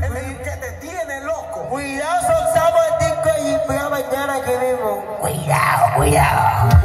que te tiene loco. Cuidado, soltamos el disco y voy a mañana que vemos. Cuidado, cuidado.